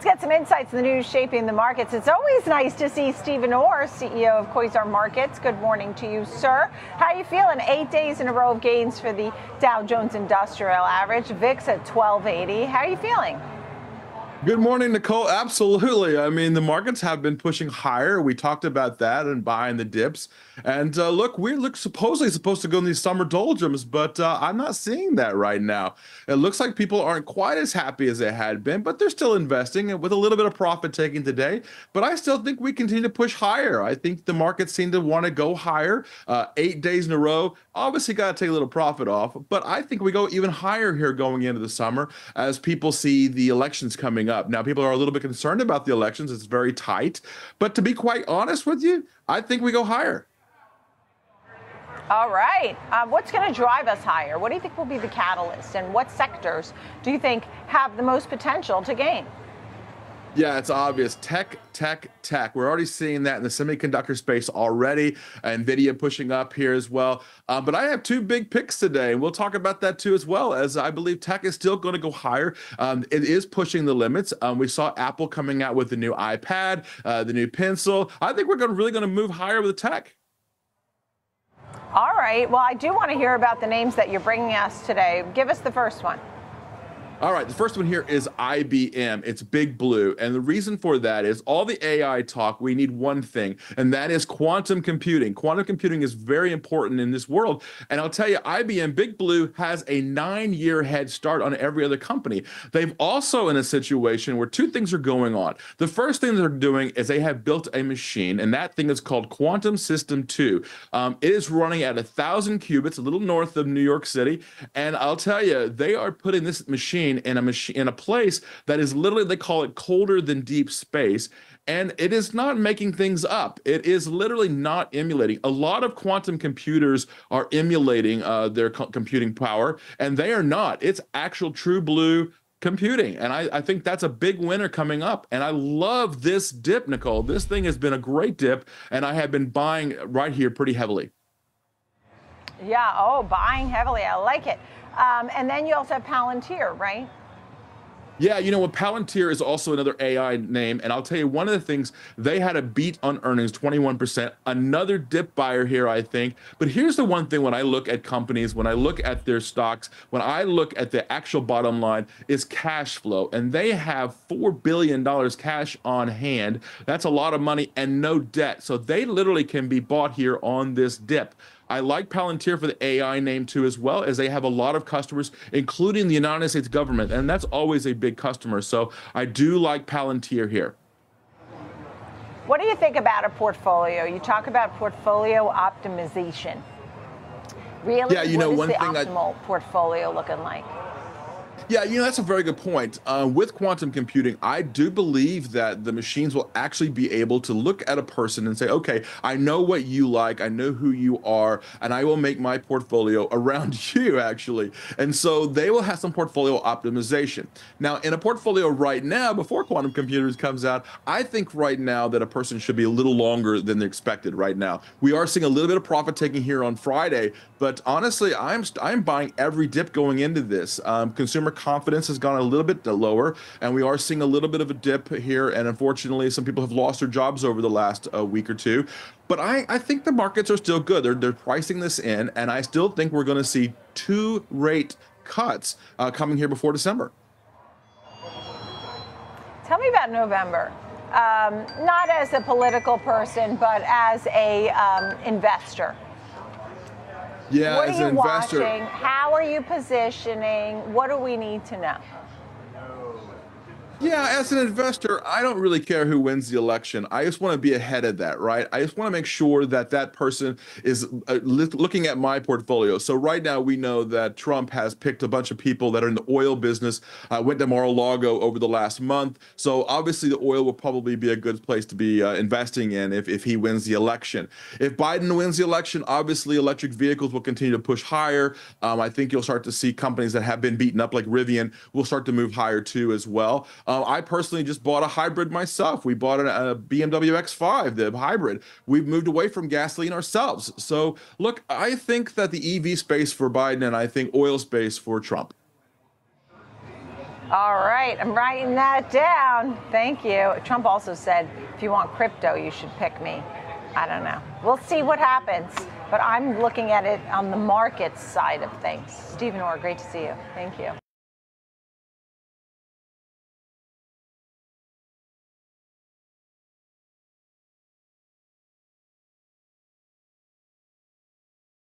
Let's get some insights in the news shaping the markets. It's always nice to see Steven Orr, CEO of Quasar Markets. Good morning to you, sir. How are you feeling? Eight days in a row of gains for the Dow Jones Industrial Average. VIX at 1280. How are you feeling? Good morning, Nicole. Absolutely. I mean, the markets have been pushing higher. We talked about that and buying the dips. And uh, look, we look supposedly supposed to go in these summer doldrums, but uh, I'm not seeing that right now. It looks like people aren't quite as happy as they had been, but they're still investing with a little bit of profit taking today. But I still think we continue to push higher. I think the markets seem to want to go higher. Uh, eight days in a row. Obviously, got to take a little profit off, but I think we go even higher here going into the summer as people see the elections coming up. Now, people are a little bit concerned about the elections. It's very tight. But to be quite honest with you, I think we go higher. All right. Um, what's going to drive us higher? What do you think will be the catalyst? And what sectors do you think have the most potential to gain? Yeah, it's obvious. Tech, tech, tech. We're already seeing that in the semiconductor space already. NVIDIA pushing up here as well. Uh, but I have two big picks today, and we'll talk about that too as well, as I believe tech is still going to go higher. Um, it is pushing the limits. Um, we saw Apple coming out with the new iPad, uh, the new pencil. I think we're gonna, really going to move higher with tech. All right. Well, I do want to hear about the names that you're bringing us today. Give us the first one. All right, the first one here is IBM. It's Big Blue. And the reason for that is all the AI talk, we need one thing, and that is quantum computing. Quantum computing is very important in this world. And I'll tell you, IBM, Big Blue, has a nine year head start on every other company. They've also in a situation where two things are going on. The first thing they're doing is they have built a machine, and that thing is called Quantum System 2. Um, it is running at a thousand qubits, a little north of New York City. And I'll tell you, they are putting this machine in a machine in a place that is literally they call it colder than deep space and it is not making things up. It is literally not emulating. A lot of quantum computers are emulating uh, their co- computing power and they are not. It's actual true blue computing and I, I think that's a big winner coming up and i love this dip nicole. This thing has been a great dip and i have been buying right here pretty heavily. Yeah oh buying heavily. I like it um, and then you also have Palantir, right? Yeah, you know what? Palantir is also another AI name. And I'll tell you, one of the things they had a beat on earnings 21%, another dip buyer here, I think. But here's the one thing when I look at companies, when I look at their stocks, when I look at the actual bottom line, is cash flow. And they have $4 billion cash on hand. That's a lot of money and no debt. So they literally can be bought here on this dip. I like Palantir for the AI name too, as well as they have a lot of customers, including the United States government, and that's always a big customer. So I do like Palantir here. What do you think about a portfolio? You talk about portfolio optimization. Really, yeah, you know, what one the thing optimal I, portfolio looking like? Yeah, you know, that's a very good point. Uh, with quantum computing, I do believe that the machines will actually be able to look at a person and say, okay, I know what you like, I know who you are, and I will make my portfolio around you, actually. And so they will have some portfolio optimization. Now, in a portfolio right now, before quantum computers comes out, I think right now that a person should be a little longer than they expected right now. We are seeing a little bit of profit taking here on Friday, but honestly, I'm I'm buying every dip going into this. Um, consumer confidence has gone a little bit lower, and we are seeing a little bit of a dip here. And unfortunately, some people have lost their jobs over the last uh, week or two. But I, I think the markets are still good. They're, they're pricing this in, and I still think we're going to see two rate cuts uh, coming here before December. Tell me about November. Um, not as a political person, but as a um, investor. Yeah, what as are you an investor. watching? How are you positioning? What do we need to know? Yeah, as an investor, I don't really care who wins the election. I just want to be ahead of that, right? I just want to make sure that that person is uh, looking at my portfolio. So right now, we know that Trump has picked a bunch of people that are in the oil business. I went to Mar-a-Lago over the last month. So obviously, the oil will probably be a good place to be uh, investing in if, if he wins the election. If Biden wins the election, obviously, electric vehicles will continue to push higher. Um, I think you'll start to see companies that have been beaten up, like Rivian, will start to move higher too as well. Uh, I personally just bought a hybrid myself. We bought a, a BMW X5, the hybrid. We've moved away from gasoline ourselves. So, look, I think that the EV space for Biden and I think oil space for Trump. All right, I'm writing that down. Thank you. Trump also said, if you want crypto, you should pick me. I don't know. We'll see what happens. But I'm looking at it on the market side of things. Steven Orr, great to see you. Thank you.